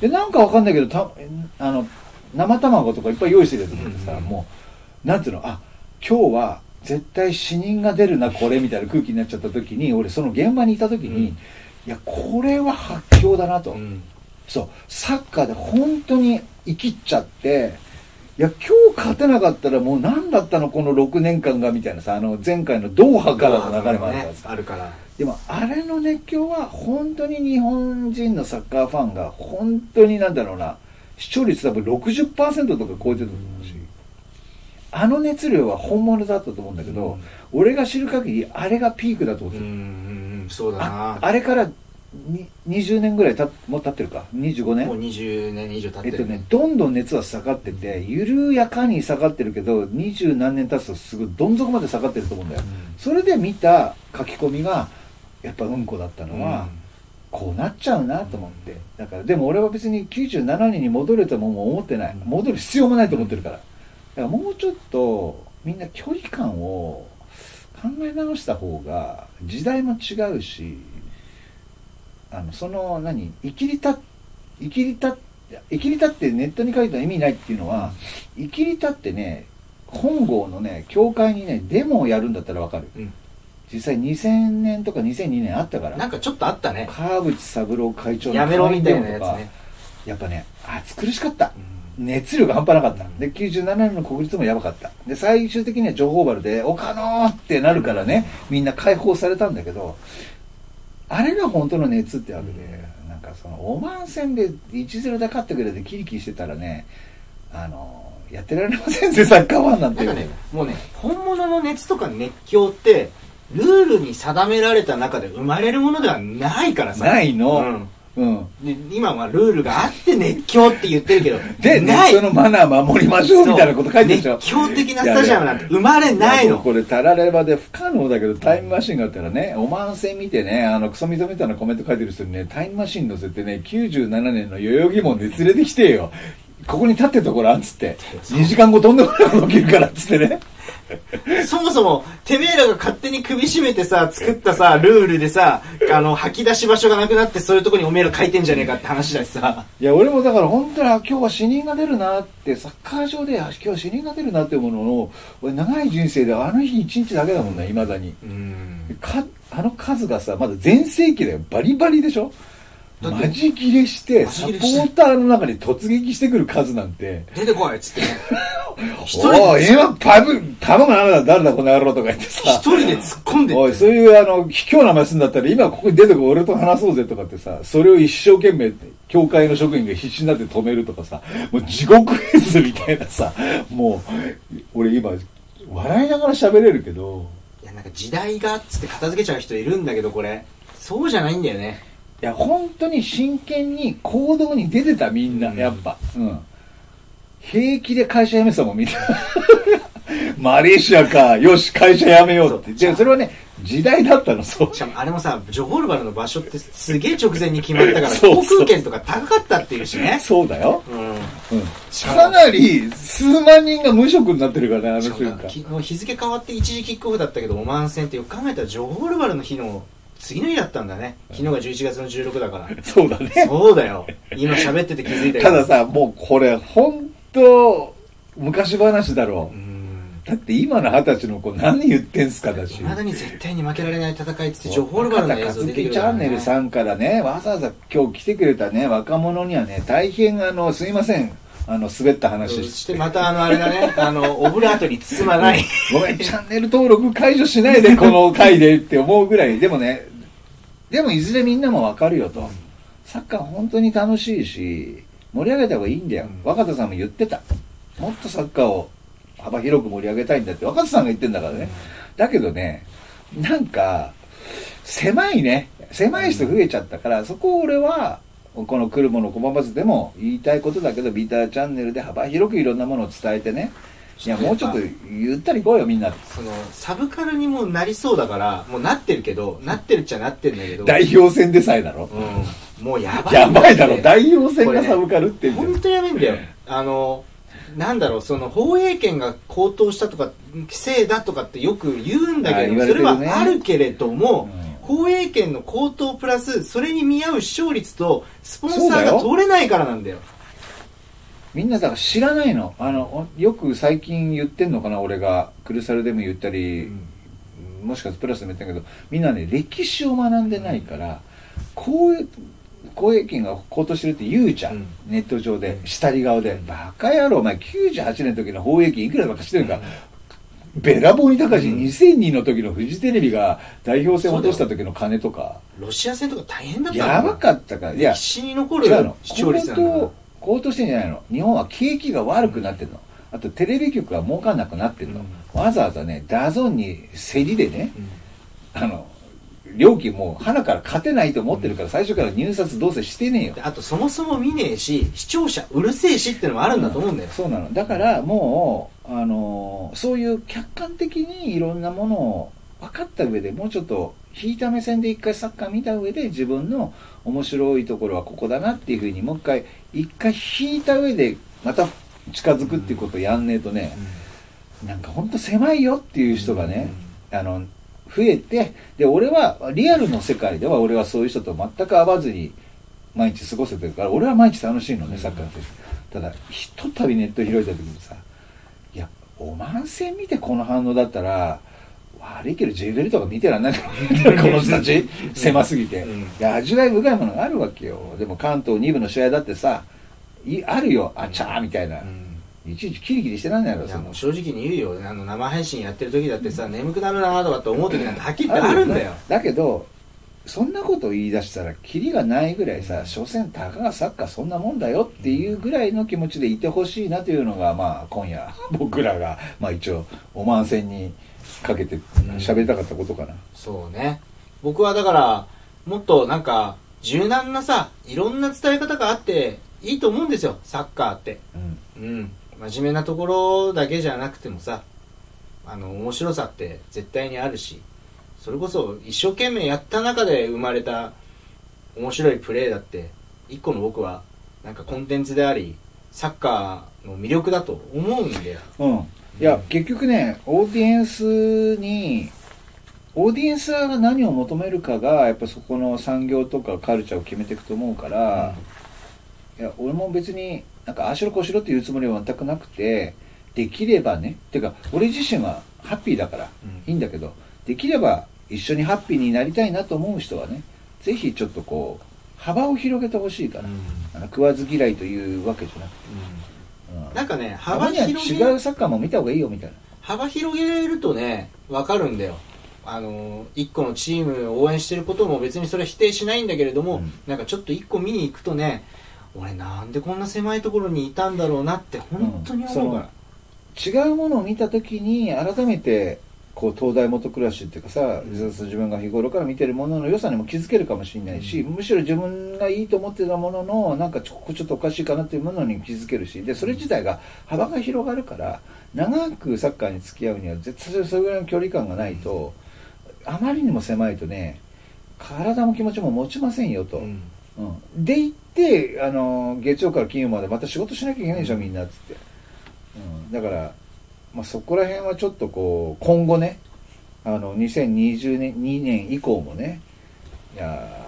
でなんかわかんないけどたあの生卵とかいっぱい用意してるやつてさ、うん。もうなんていうのあ今日は絶対死人が出るなこれみたいな空気になっちゃった時に俺その現場にいた時に、いやこれは発狂だなと、うん。そう。サッカーで本当に生きっちゃっていや今日勝てなかったらもう何だったのこの6年間がみたいなさあの前回のドーハからの流れもあるからねさあるから。でもあれの熱狂は本当に日本人のサッカーファンが本当になんだろうな視聴率多分60%とか超えてると思うしあの熱量は本物だったと思うんだけど、俺が知る限りあれがピークだと思ってる、うんそうだあな。あれからに20年ぐらいたもう経ってるか？25年もう20年以上経ってるえっとね、どんどん熱は下がってて緩やかに下がってるけど二十何年経つとすぐどん底まで下がってると思うんだよ、うん。それで見た書き込みがやっぱうんこだったのは、こうなっちゃうなと思って。だからでも俺は別に97年に戻れとももう思ってない。うん。戻る必要もないと思ってるから。だからもうちょっとみんな距離感を考え直した方が時代も違うしあのその何生きりた生きりた生きりたってネットに書いた意味ないっていうのは生きりたってね本郷のね教会にねデモをやるんだったらわかる。うん。実際2000年とか2002年あったから。なんかちょっとあったね。川淵三郎会長のやめろみたいなやつね。やっぱね暑苦しかった。うん。熱量が半端なかった。うんで97年の国立もやばかった。で最終的には情報原で「岡野!」ってなるからねみんな解放されたんだけどあれが本当の熱ってわけでなんかそのオマーン戦で1-0で勝ってくれてキリキリしてたらねあのやってられませんぜサッカーファンなんて。なんかねもうね本物の熱とか熱狂ってルールに定められた中で生まれるものではないからさ。ないの。うんうん。で今はルールがあって熱狂って言ってるけど で、ない。そのマナー守りましょうみたいなこと書いてるでしょ。熱狂的なスタジアムなんて生まれないの。これたらればで不可能だけどタイムマシンがあったらねオマーン戦見てねあのクソみそみたいなコメント書いてる人にねタイムマシン乗せてね97年の代々木門で連れてきてよ。ここに立ってるところあんつって。2時間後とんないこと起きるからっつってねそもそもてめえらが勝手に首絞めてさ作ったさルールでさあの吐き出し場所がなくなってそういうとこにおめえら書いてんじゃねえかって話だしさ。いや俺もだから本当にあ今日は死人が出るなってサッカー場であ今日は死人が出るなって思うのを俺長い人生であの日一日だけだもんねいまだに。うん。かあの数がさまだ全盛期だよ。バリバリでしょ？マジ切れしてサポーターの中に突撃してくる数なんて。出てこいっつって。おい人で今パブ玉がなんだ誰だこの野郎とか言ってさ。一人で突っ込んでおいそういうあの卑怯な話すんだったら今ここに出てこい俺と話そうぜとかってさ。それを一生懸命教会の職員が必死になって止めるとかさ。もう地獄絵図みたいなさ。もう俺今笑いながら喋れるけど。いやなんか時代がっつって片付けちゃう人いるんだけどこれ。そうじゃないんだよねいや本当に真剣に行動に出てたみんな、うん。やっぱ。うん。平気で会社辞めてたもんみんな。マレーシアかよし会社辞めようって。そう。でそれはね時代だったのそう。しかもあれもさジョホールバルの場所ってすげえ直前に決まったから航空券とか高かったっていうしね。そうだよ、うん。うん、かなり数万人が無職になってるからねあの瞬間。日日付変わって一時キックオフだったけどオマーン戦ってよく考えたらジョホールバルの日の次の日だったんだね。昨日が11月の16だから。そうだね。そうだよ。今喋ってて気づいたよたださもうこれ本当昔話だろう、うん。だって今の二十歳の子何言ってんすかだし。いまだに絶対に負けられない戦いっつってジョホールバルの映像出てくるチャンネルさんからねわざわざ今日来てくれたね若者にはね大変あのすいませんあの滑った話そししててまたあのあれだね。あのオブラートに包まない。ごめんチャンネル登録解除しないで この回でって思うぐらい。でもねでもいずれみんなもわかるよと。サッカー本当に楽しいし盛り上げた方がいいんだよ、うん。若田さんも言ってた。もっとサッカーを幅広く盛り上げたいんだって。若田さんが言ってんだからね、だけどねなんか狭いね。狭い人増えちゃったから、そこを俺はこの「来るもの拒まず」でも言いたいことだけどビターチャンネルで幅広くいろんなものを伝えてね。いやもうちょっとゆったり行こうよみんな。そのサブカルにもなりそうだからもうなってるけどなってるっちゃなってるんだけど。代表戦でさえだろ、うん、もうやばいやばいだろ。こ代表戦がサブカルって本当やべえんだよ。あのなんだろうその放映権が高騰したとかせいだとかってよく言うんだけどそれはあるけれども、うん放映権の高騰プラスそれに見合う視聴率とスポンサーが取れないからなんだよ。みんなだから知らないの。あのよく最近言ってんのかな俺が。クルサルでも言ったり、もしかしてプラスでも言ったけどみんなね歴史を学んでないからこういう公益金が高騰してるって言うじゃん、うん。ネット上で下り顔で、バカ野郎お前98年の時の放映権いくらばかしてるか、べらぼうに高し、うん。2002の時のフジテレビが代表戦を落とした時の金とか。ロシア戦とか大変だったやばかったか。らいや歴史に残る視聴率なんだから。高騰高騰してんじゃないの。日本は景気が悪くなってるの。あとテレビ局が儲かんなくなってるの、わざわざね DAZN に競りでねあの料金もう鼻から勝てないと思ってるから最初から入札どうせしてねえよ。であとそもそも見ねえし視聴者うるせえしってのもあるんだと思うんだよ、そうなの。だからもうあのーそういう客観的にいろんなものを分かった上でもうちょっと引いた目線で一回サッカー見た上で自分の面白いところはここだなっていうふうにもう一回一回引いた上でまた近づくっていうことをやんねえとね、なんかほんと狭いよっていう人がね、あの増えてで俺はリアルの世界では俺はそういう人と全く会わずに毎日過ごせてるから俺は毎日楽しいのね、サッカーってただひとたびネット開いた時にさいやオマン戦見てこの反応だったら悪いけど J ベルとか見てらんない この人たち。狭すぎて、味わい深いものがあるわけよ。でも関東2部の試合だってさいあるよ。あちゃーみたいな、いちいちキリキリしてなんないろその。いやもう正直に言うよ。あの生配信やってる時だってさ眠くなるなとかって思う時なんてはっきり言ってあるんだよ。だけどそんなことを言い出したらキリがないぐらいさ所詮たかがサッカーそんなもんだよっていうぐらいの気持ちでいてほしいなというのがまあ今夜 僕らがまあ一応オマーン戦にかけて喋りたかったことかな、そうね。僕はだからもっとなんか柔軟なさいろんな伝え方があっていいと思うんですよサッカーって。うん。うん真面目なところだけじゃなくてもさあの面白さって絶対にあるしそれこそ一生懸命やった中で生まれた面白いプレーだって一個の僕はなんかコンテンツでありサッカーの魅力だと思うんだよ。うん、いや結局ねオーディエンスにオーディエンスが何を求めるかがやっぱそこの産業とかカルチャーを決めていくと思うから、いや俺も別になんかああしろこうしろっていうつもりは全くなくてできればねっていうか俺自身はハッピーだからうん。いいんだけどできれば一緒にハッピーになりたいなと思う人はねぜひちょっとこう幅を広げてほしいから、あの食わず嫌いというわけじゃなくて、うん。なんかね幅には違うサッカーも見た方がいいよみたいな。幅広げるとね分かるんだよ。あの一個のチームを応援してることも別にそれは否定しないんだけれども、うん。なんかちょっと一個見に行くとね俺なんでこんな狭いところにいたんだろうなって本当に思う。から、違うものを見た時に改めてこう東大元暮らしっていうかさ、自分が日頃から見てるものの良さにも気づけるかもしれないし、むしろ自分がいいと思ってたもののなんかちょここちょっとおかしいかなっていうものに気づけるしでそれ自体が幅が広がるから長くサッカーに付き合うには絶対それぐらいの距離感がないとあまりにも狭いとね体も気持ちも持ちませんよと。うん。うん、で行ってあの月曜から金曜までまた仕事しなきゃいけないでしょみんなっつって、うん、だから、まあ、そこら辺はちょっとこう今後ねあの2020年2年以降もねいやー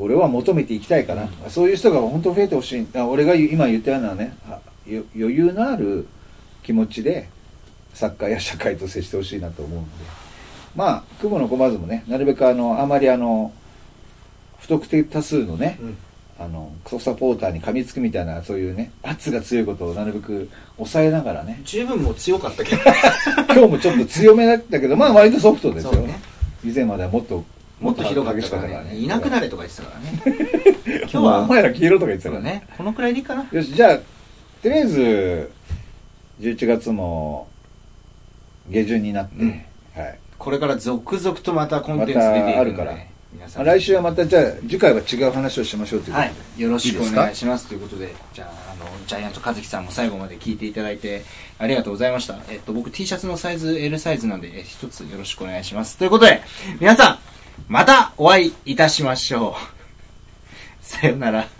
俺は求めていきたいかな、そういう人が本当増えてほしい。あ俺が今言ったようなね余裕のある気持ちでサッカーや社会と接してほしいなと思うんで。まあ久保の駒津もねなるべくあのあまりあの不特定多数のね、うん。あのクソサポーターに噛みつくみたいなそういうね圧が強いことをなるべく抑えながらね。十分もう強かったけど。今日もちょっと強めだったけどまあ割とソフトですよ、ね。以前まではもっともっとひどかったからね。いなくなれとか言ってたからね。今日はおは前ら黄色とか言ってたからだね。このくらいでいいかな。よしじゃあとりあえず11月も下旬になって、うん。はい。これから続々とまたコンテンツ出ていくまたあるから皆さんまあ来週はまたじゃあ次回は違う話をしましょうということはで、い、よろしくお願いしますということで、じゃあ、あの、ジャイアント和樹さんも最後まで聞いていただいてありがとうございました。えっと、僕 T シャツのサイズ L サイズなんで、え一つよろしくお願いします。ということで、皆さん、またお会いいたしましょう。さよなら。